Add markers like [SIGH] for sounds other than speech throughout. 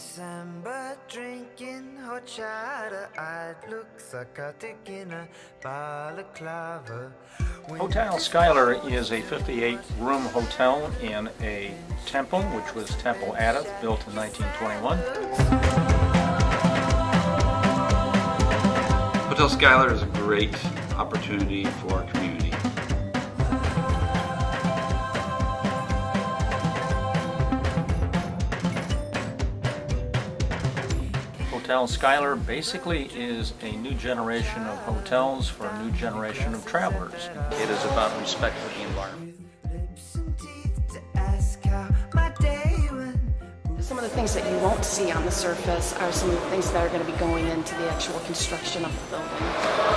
December drinking horchata, I'd look psychotic in a balaclava. Hotel Skyler is a 58-room hotel in a temple, which was Temple Adath, built in 1921. Hotel Skyler is a great opportunity for Hotel Skyler basically is a new generation of hotels for a new generation of travelers. It is about respect for the environment. Lips and teeth to ask how my day went. Some of the things that you won't see on the surface are some of the things that are going to be going into the actual construction of the building.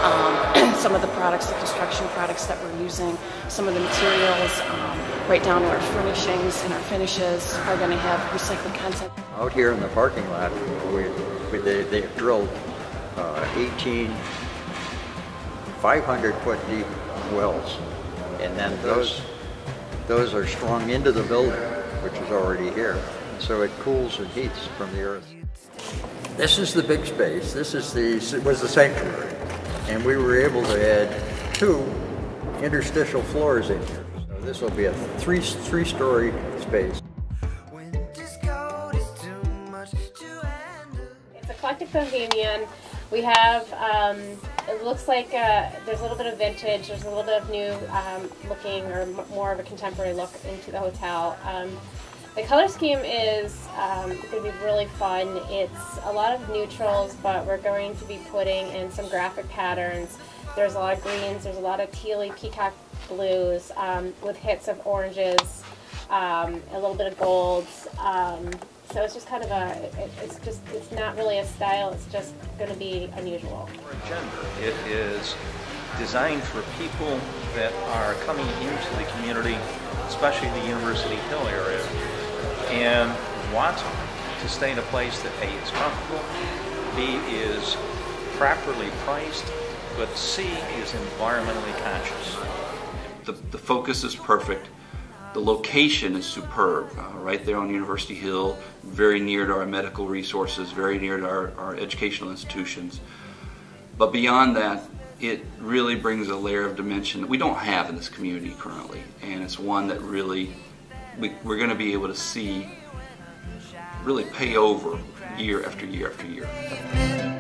Um, [CLEARS THROAT] some of the products, the construction products that we're using, some of the materials, um, right down to our furnishings and our finishes are going to have recycled content. Out here in the parking lot, we, we, they, they drilled uh, 18 500 foot deep wells. And then those, those are strung into the building, which is already here. So it cools and heats from the earth. This is the big space. This is the, was the sanctuary. And we were able to add two interstitial floors in here. So this will be a three, three-story space. Eclectic bohemian. We have, um, it looks like uh, there's a little bit of vintage, there's a little bit of new um, looking or more of a contemporary look into the hotel. Um, the color scheme is um, going to be really fun. It's a lot of neutrals, but we're going to be putting in some graphic patterns. There's a lot of greens, there's a lot of tealy peacock blues um, with hits of oranges, um, a little bit of golds. So it's just kind of a, it, it's just, it's not really a style, it's just going to be unusual. For gender, it is designed for people that are coming into the community, especially the University Hill area, and want to stay in a place that A is comfortable, B is properly priced, but C is environmentally conscious. The, the focus is perfect. The location is superb, uh, right there on University Hill, very near to our medical resources, very near to our, our educational institutions. But beyond that, it really brings a layer of dimension that we don't have in this community currently. And it's one that really we, we're going to be able to see really pay over year after year after year.